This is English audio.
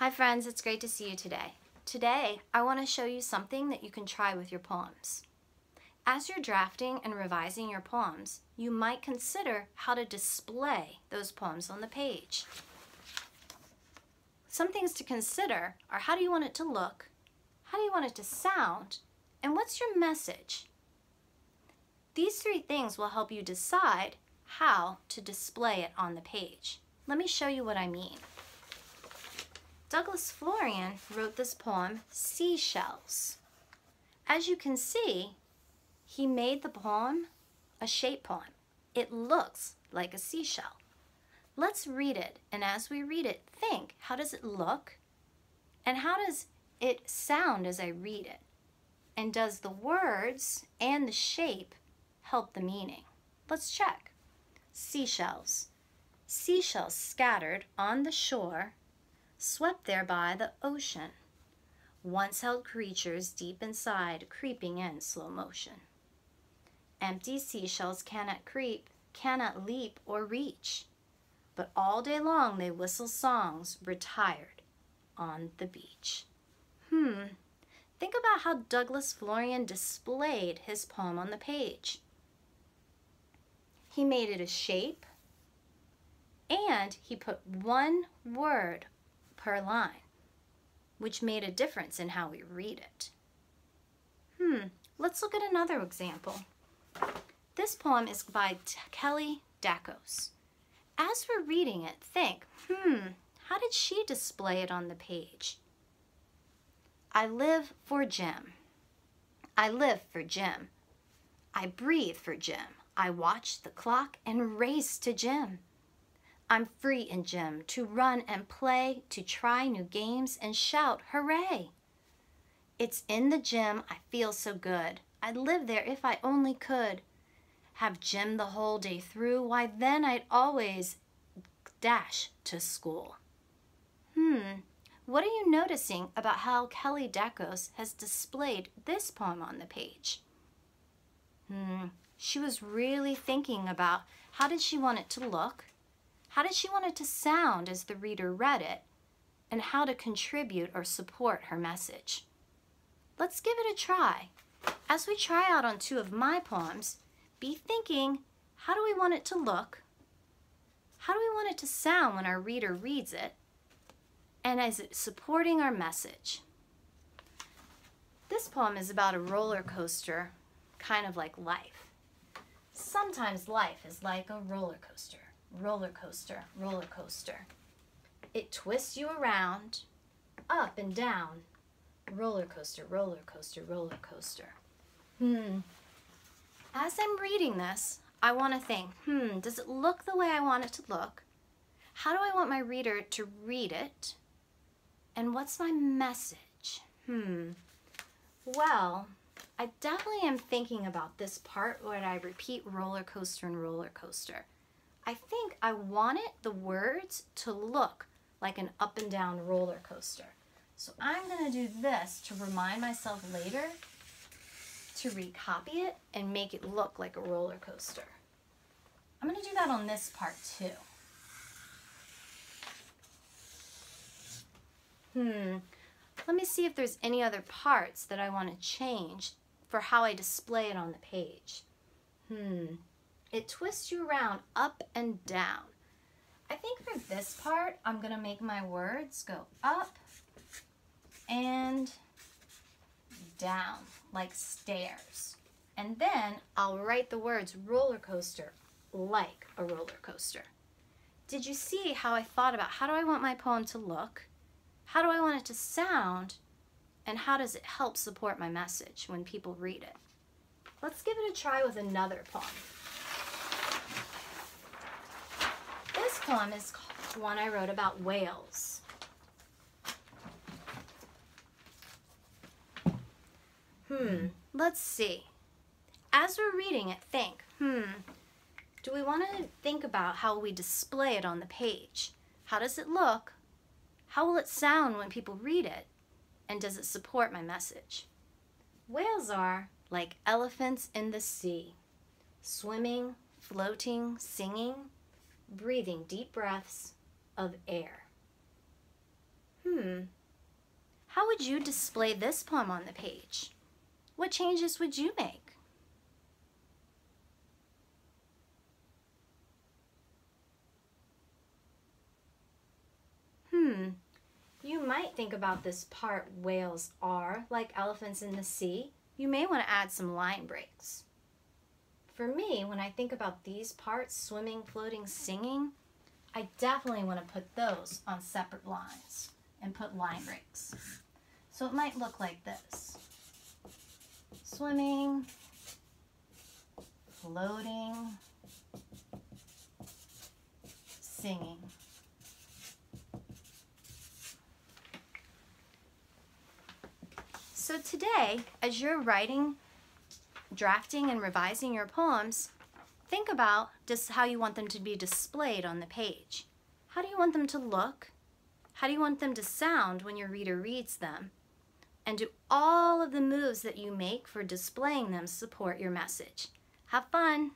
Hi friends, it's great to see you today. Today, I want to show you something that you can try with your poems. As you're drafting and revising your poems, you might consider how to display those poems on the page. Some things to consider are how do you want it to look, how do you want it to sound, and what's your message? These three things will help you decide how to display it on the page. Let me show you what I mean. Douglas Florian wrote this poem, Seashells. As you can see, he made the poem a shape poem. It looks like a seashell. Let's read it, and as we read it, think, how does it look? And how does it sound as I read it? And does the words and the shape help the meaning? Let's check. Seashells. Seashells scattered on the shore swept there by the ocean, once held creatures deep inside, creeping in slow motion. Empty seashells cannot creep, cannot leap or reach, but all day long they whistle songs, retired on the beach. Hmm, think about how Douglas Florian displayed his poem on the page. He made it a shape, and he put one word per line, which made a difference in how we read it. Hmm, let's look at another example. This poem is by Kelly Dakos. As we're reading it, think, hmm, how did she display it on the page? I live for gym. I live for gym. I breathe for gym. I watch the clock and race to gym. I'm free in gym to run and play, to try new games and shout, hooray! It's in the gym I feel so good. I'd live there if I only could. Have gym the whole day through, why then I'd always dash to school. Hmm, what are you noticing about how Kelly Dakos has displayed this poem on the page? Hmm, she was really thinking about how did she want it to look, how did she want it to sound as the reader read it? And how to contribute or support her message? Let's give it a try. As we try out on two of my poems, be thinking, how do we want it to look? How do we want it to sound when our reader reads it? And is it supporting our message? This poem is about a roller coaster, kind of like life. Sometimes life is like a roller coaster roller coaster, roller coaster. It twists you around, up and down, roller coaster, roller coaster, roller coaster. Hmm. As I'm reading this, I want to think, hmm, does it look the way I want it to look? How do I want my reader to read it? And what's my message? Hmm. Well, I definitely am thinking about this part where I repeat roller coaster and roller coaster. I think I wanted the words to look like an up and down roller coaster. So I'm going to do this to remind myself later to recopy it and make it look like a roller coaster. I'm going to do that on this part too. Hmm, let me see if there's any other parts that I want to change for how I display it on the page. Hmm, it twists you around up and down. I think for this part, I'm going to make my words go up and down like stairs. And then I'll write the words roller coaster like a roller coaster. Did you see how I thought about how do I want my poem to look? How do I want it to sound? And how does it help support my message when people read it? Let's give it a try with another poem. Poem is one I wrote about whales. Hmm, let's see. As we're reading it, think, hmm, do we want to think about how we display it on the page? How does it look? How will it sound when people read it? And does it support my message? Whales are like elephants in the sea, swimming, floating, singing, breathing deep breaths of air. Hmm, how would you display this poem on the page? What changes would you make? Hmm, you might think about this part whales are like elephants in the sea. You may want to add some line breaks. For me, when I think about these parts, swimming, floating, singing, I definitely want to put those on separate lines and put line breaks. So it might look like this. Swimming, floating, singing. So today, as you're writing, drafting, and revising your poems, think about just how you want them to be displayed on the page. How do you want them to look? How do you want them to sound when your reader reads them? And do all of the moves that you make for displaying them support your message? Have fun!